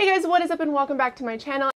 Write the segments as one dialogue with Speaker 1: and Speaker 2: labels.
Speaker 1: Hey guys, what is up and welcome back to my channel.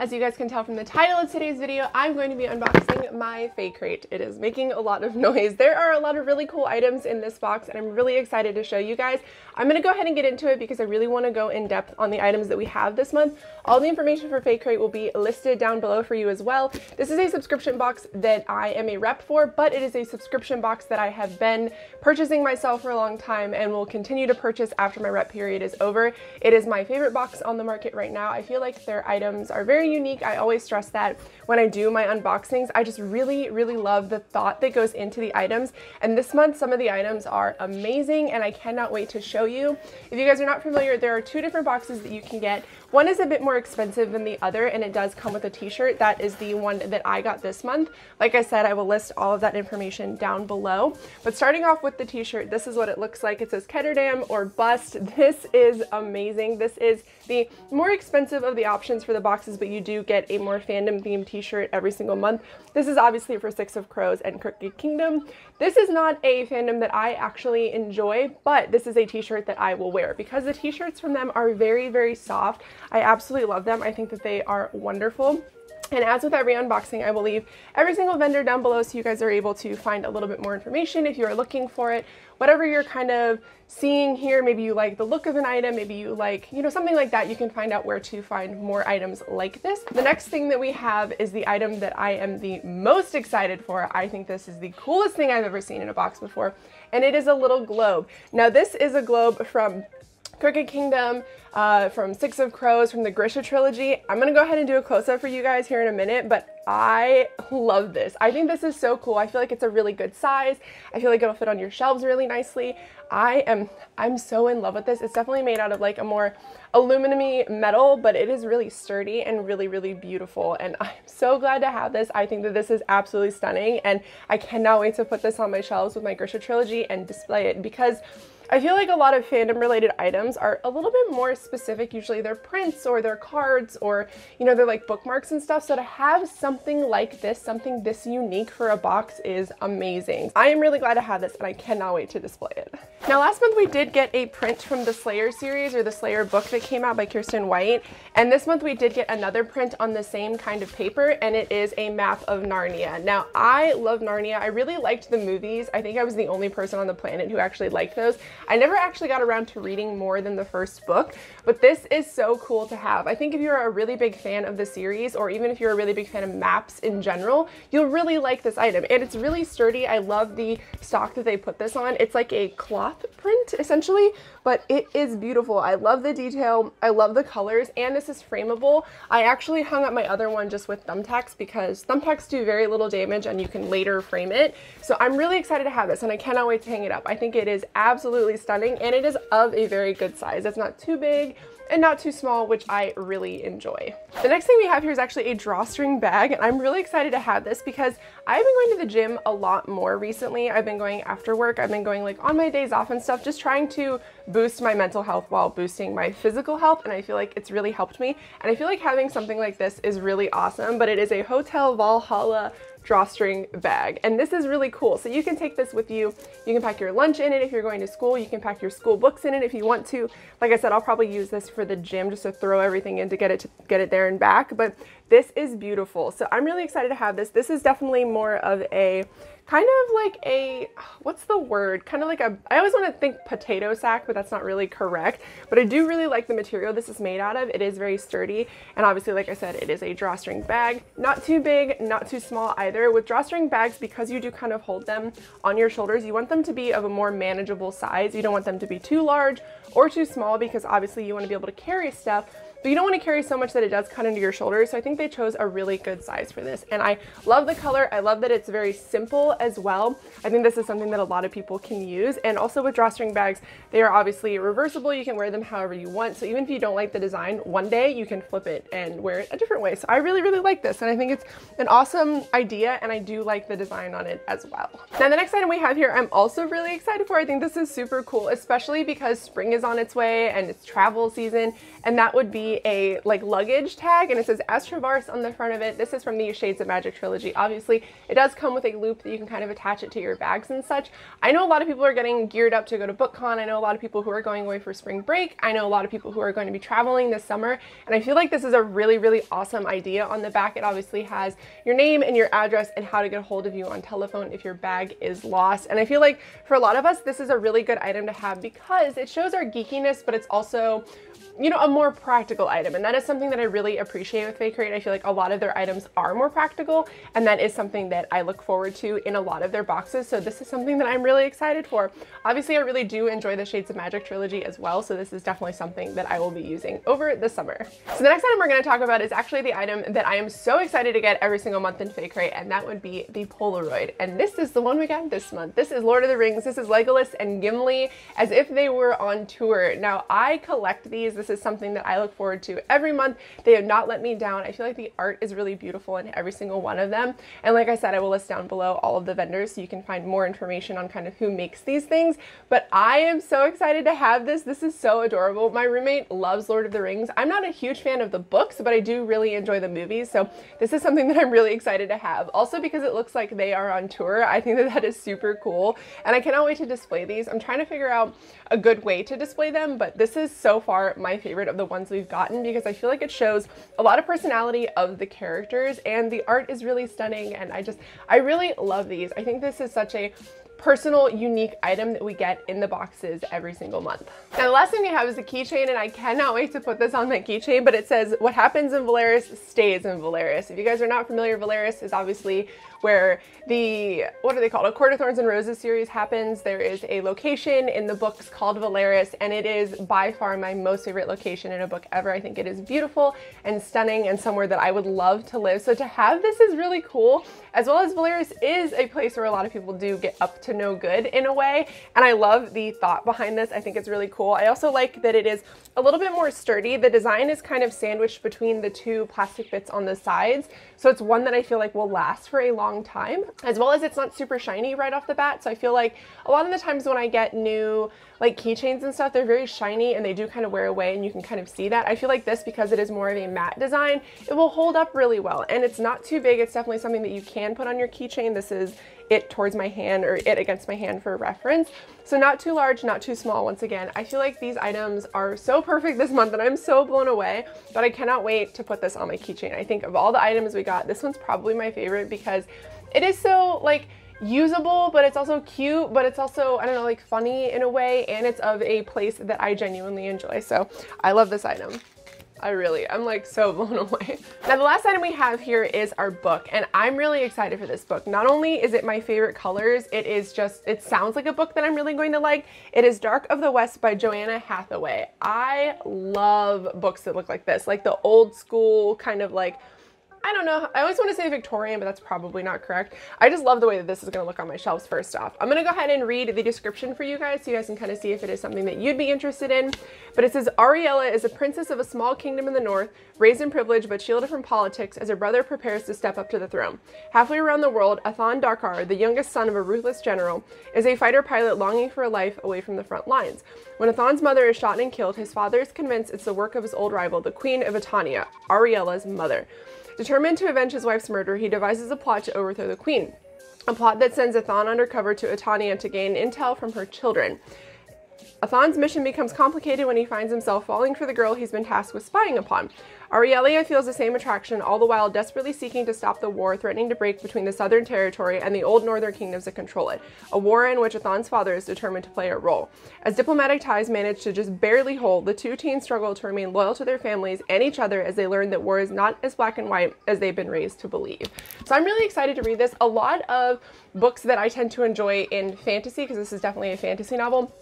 Speaker 1: As you guys can tell from the title of today's video, I'm going to be unboxing my Fae crate. It is making a lot of noise. There are a lot of really cool items in this box and I'm really excited to show you guys. I'm going to go ahead and get into it because I really want to go in depth on the items that we have this month. All the information for Fae crate will be listed down below for you as well. This is a subscription box that I am a rep for, but it is a subscription box that I have been purchasing myself for a long time and will continue to purchase after my rep period is over. It is my favorite box on the market right now. I feel like their items are very unique. I always stress that when I do my unboxings. I just really, really love the thought that goes into the items. And this month, some of the items are amazing and I cannot wait to show you. If you guys are not familiar, there are two different boxes that you can get. One is a bit more expensive than the other and it does come with a t-shirt. That is the one that I got this month. Like I said, I will list all of that information down below. But starting off with the t-shirt, this is what it looks like. It says Ketterdam or Bust. This is amazing. This is the more expensive of the options for the boxes, but you do get a more fandom themed t-shirt every single month. This is obviously for Six of Crows and Crooked Kingdom. This is not a fandom that I actually enjoy, but this is a t-shirt that I will wear because the t-shirts from them are very, very soft. I absolutely love them. I think that they are wonderful. And as with every unboxing, I will leave every single vendor down below so you guys are able to find a little bit more information if you are looking for it. Whatever you're kind of seeing here, maybe you like the look of an item, maybe you like, you know, something like that, you can find out where to find more items like this. The next thing that we have is the item that I am the most excited for. I think this is the coolest thing I've ever seen in a box before, and it is a little globe. Now this is a globe from Crooked Kingdom, uh, from Six of Crows, from the Grisha trilogy. I'm gonna go ahead and do a close-up for you guys here in a minute, but I love this. I think this is so cool. I feel like it's a really good size. I feel like it'll fit on your shelves really nicely. I am, I'm so in love with this. It's definitely made out of like a more aluminum metal, but it is really sturdy and really, really beautiful. And I'm so glad to have this. I think that this is absolutely stunning and I cannot wait to put this on my shelves with my Grisha trilogy and display it because I feel like a lot of fandom related items are a little bit more specific. Usually they're prints or they're cards or, you know, they're like bookmarks and stuff. So to have something like this, something this unique for a box is amazing. I am really glad to have this and I cannot wait to display it. Now last month we did get a print from the Slayer series or the Slayer book that came out by Kiersten White. And this month we did get another print on the same kind of paper and it is a map of Narnia. Now I love Narnia. I really liked the movies. I think I was the only person on the planet who actually liked those. I never actually got around to reading more than the first book, but this is so cool to have. I think if you're a really big fan of the series, or even if you're a really big fan of maps in general, you'll really like this item. And it's really sturdy. I love the stock that they put this on. It's like a cloth print, essentially, but it is beautiful. I love the detail. I love the colors, and this is frameable. I actually hung up my other one just with thumbtacks because thumbtacks do very little damage and you can later frame it. So I'm really excited to have this, and I cannot wait to hang it up. I think it is absolutely stunning and it is of a very good size. It's not too big and not too small, which I really enjoy. The next thing we have here is actually a drawstring bag, and I'm really excited to have this because I've been going to the gym a lot more recently. I've been going after work, I've been going like on my days off and stuff, just trying to boost my mental health while boosting my physical health, and I feel like it's really helped me. And I feel like having something like this is really awesome, but it is a Hotel Valhalla drawstring bag. And this is really cool. So you can take this with you. You can pack your lunch in it if you're going to school. You can pack your school books in it if you want to. Like I said, I'll probably use this for the gym just to throw everything in to get it to get it there and back. But this is beautiful. So I'm really excited to have this. This is definitely more of a kind of like a, what's the word? Kind of like a, I always want to think potato sack, but that's not really correct. But I do really like the material this is made out of. It is very sturdy. And obviously, like I said, it is a drawstring bag. Not too big, not too small either. With drawstring bags, because you do kind of hold them on your shoulders, you want them to be of a more manageable size. You don't want them to be too large or too small because obviously you want to be able to carry stuff but you don't want to carry so much that it does cut into your shoulders. So I think they chose a really good size for this. And I love the color. I love that it's very simple as well. I think this is something that a lot of people can use. And also with drawstring bags, they are obviously reversible. You can wear them however you want. So even if you don't like the design, one day you can flip it and wear it a different way. So I really, really like this. And I think it's an awesome idea. And I do like the design on it as well. Now the next item we have here, I'm also really excited for. I think this is super cool, especially because spring is on its way and it's travel season. And that would be a like luggage tag and it says As Travars on the front of it. This is from the Shades of Magic trilogy. Obviously, it does come with a loop that you can kind of attach it to your bags and such. I know a lot of people are getting geared up to go to BookCon. I know a lot of people who are going away for spring break. I know a lot of people who are going to be traveling this summer. And I feel like this is a really, really awesome idea. On the back, it obviously has your name and your address and how to get a hold of you on telephone if your bag is lost. And I feel like for a lot of us, this is a really good item to have because it shows our geekiness, but it's also you know, a more practical item. And that is something that I really appreciate with Faecrate. I feel like a lot of their items are more practical and that is something that I look forward to in a lot of their boxes. So this is something that I'm really excited for. Obviously, I really do enjoy the Shades of Magic trilogy as well. So this is definitely something that I will be using over the summer. So the next item we're gonna talk about is actually the item that I am so excited to get every single month in Faecrate, and that would be the Polaroid. And this is the one we got this month. This is Lord of the Rings. This is Legolas and Gimli as if they were on tour. Now I collect these. This is something that I look forward to every month. They have not let me down. I feel like the art is really beautiful in every single one of them. And like I said, I will list down below all of the vendors so you can find more information on kind of who makes these things. But I am so excited to have this. This is so adorable. My roommate loves Lord of the Rings. I'm not a huge fan of the books, but I do really enjoy the movies. So this is something that I'm really excited to have. Also because it looks like they are on tour. I think that that is super cool. And I cannot wait to display these. I'm trying to figure out a good way to display them, but this is so far my favorite of the ones we've gotten because I feel like it shows a lot of personality of the characters and the art is really stunning and I just, I really love these. I think this is such a personal, unique item that we get in the boxes every single month. Now the last thing we have is a keychain and I cannot wait to put this on my keychain, but it says what happens in Velaris stays in Velaris. If you guys are not familiar, Velaris is obviously where the, what are they called? A Court of Thorns and Roses series happens. There is a location in the books called Velaris and it is by far my most favorite location in a book ever. I think it is beautiful and stunning and somewhere that I would love to live. So to have this is really cool, as well as Velaris is a place where a lot of people do get up to no good in a way. And I love the thought behind this. I think it's really cool. I also like that it is a little bit more sturdy. The design is kind of sandwiched between the two plastic bits on the sides. So it's one that I feel like will last for a long time, as well as it's not super shiny right off the bat. So I feel like a lot of the times when I get new like keychains and stuff, they're very shiny and they do kind of wear away and you can kind of see that. I feel like this, because it is more of a matte design, it will hold up really well. And it's not too big. It's definitely something that you can put on your keychain. This is it towards my hand or it against my hand for reference. So not too large, not too small. Once again, I feel like these items are so perfect this month and I'm so blown away, but I cannot wait to put this on my keychain. I think of all the items we got, this one's probably my favorite because it is so like usable, but it's also cute, but it's also, I don't know, like funny in a way, and it's of a place that I genuinely enjoy. So I love this item. I really, I'm like so blown away. Now the last item we have here is our book and I'm really excited for this book. Not only is it my favorite colors, it is just, it sounds like a book that I'm really going to like. It is Dark of the West by Joanna Hathaway. I love books that look like this, like the old school kind of like I don't know. I always want to say Victorian, but that's probably not correct. I just love the way that this is going to look on my shelves first off. I'm going to go ahead and read the description for you guys so you guys can kind of see if it is something that you'd be interested in. But it says, Ariella is a princess of a small kingdom in the north, raised in privilege but shielded from politics as her brother prepares to step up to the throne. Halfway around the world, Athan Dakar, the youngest son of a ruthless general, is a fighter pilot longing for a life away from the front lines. When Athan's mother is shot and killed, his father is convinced it's the work of his old rival, the Queen of Etania, Ariella's mother. Determined to avenge his wife's murder, he devises a plot to overthrow the queen. A plot that sends Athan undercover to Etania to gain intel from her children. Athan's mission becomes complicated when he finds himself falling for the girl he's been tasked with spying upon. Ariella feels the same attraction, all the while desperately seeking to stop the war threatening to break between the southern territory and the old northern kingdoms that control it, a war in which Athan's father is determined to play a role. As diplomatic ties manage to just barely hold, the two teens struggle to remain loyal to their families and each other as they learn that war is not as black and white as they've been raised to believe. So I'm really excited to read this. A lot of books that I tend to enjoy in fantasy, because this is definitely a fantasy novel,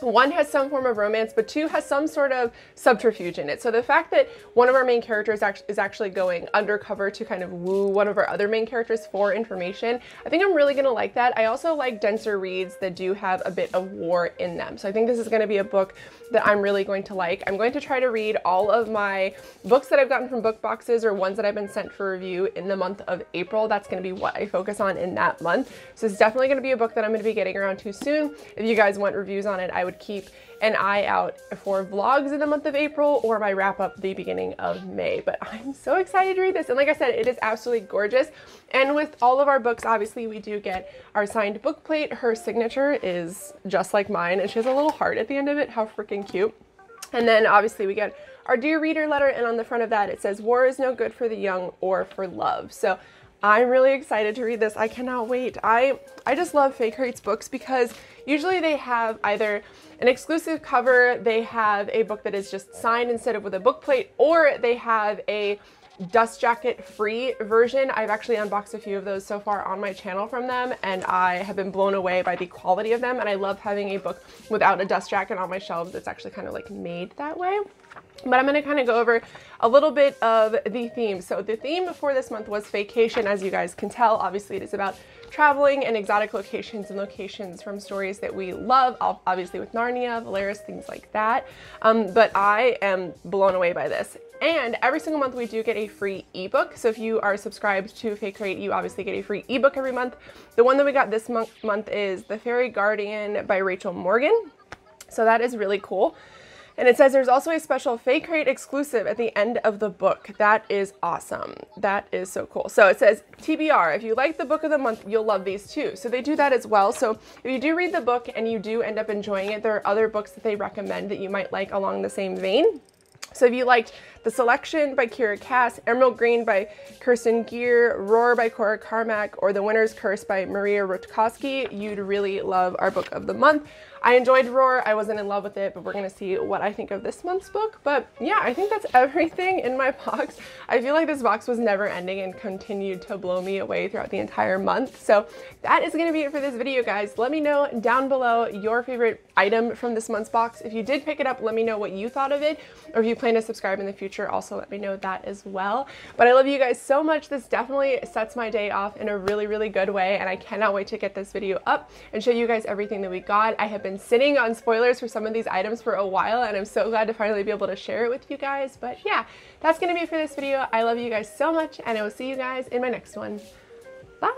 Speaker 1: one has some form of romance, but two has some sort of subterfuge in it. So the fact that one of our main characters is actually going undercover to kind of woo one of our other main characters for information, I think I'm really gonna like that. I also like denser reads that do have a bit of war in them. So I think this is gonna be a book that I'm really going to like. I'm going to try to read all of my books that I've gotten from book boxes or ones that I've been sent for review in the month of April. That's gonna be what I focus on in that month. So it's definitely gonna be a book that I'm gonna be getting around to soon. If you guys want reviews on it, I would keep an eye out for vlogs in the month of April or my wrap up the beginning of May. But I'm so excited to read this. And like I said, it is absolutely gorgeous. And with all of our books, obviously we do get our signed book plate. Her signature is just like mine and she has a little heart at the end of it. How freaking cute. And then obviously we get our Dear Reader letter and on the front of that it says, war is no good for the young or for love. So I'm really excited to read this. I cannot wait. I, I just love Faecrate's books because usually they have either an exclusive cover, they have a book that is just signed instead of with a book plate, or they have a dust jacket free version. I've actually unboxed a few of those so far on my channel from them and I have been blown away by the quality of them and I love having a book without a dust jacket on my shelves that's actually kind of like made that way. But I'm going to kind of go over a little bit of the theme. So the theme for this month was vacation, as you guys can tell. Obviously, it is about traveling and exotic locations and locations from stories that we love, obviously with Narnia, Velaris, things like that. Um, but I am blown away by this. And every single month we do get a free ebook. So if you are subscribed to Faecrate, you obviously get a free ebook every month. The one that we got this month is The Faerie Guardian by Rachel Morgan. So that is really cool. And it says there's also a special Faecrate exclusive at the end of the book. That is awesome. That is so cool. So it says, TBR, if you like the book of the month, you'll love these too. So they do that as well. So if you do read the book and you do end up enjoying it, there are other books that they recommend that you might like along the same vein. So if you liked The Selection by Kiera Cass, Emerald Green by Kerstin Gier, Roar by Cora Carmack, or The Winner's Curse by Maria Rutkoski, you'd really love our book of the month. I enjoyed Roar. I wasn't in love with it, but we're gonna see what I think of this month's book. But yeah, I think that's everything in my box. I feel like this box was never ending and continued to blow me away throughout the entire month. So that is gonna be it for this video, guys. Let me know down below your favorite item from this month's box. If you did pick it up, let me know what you thought of it. Or if you plan to subscribe in the future, future, also let me know that as well. But I love you guys so much. This definitely sets my day off in a really, really good way. And I cannot wait to get this video up and show you guys everything that we got. I have been sitting on spoilers for some of these items for a while, and I'm so glad to finally be able to share it with you guys. But yeah, that's going to be it for this video. I love you guys so much, and I will see you guys in my next one. Bye!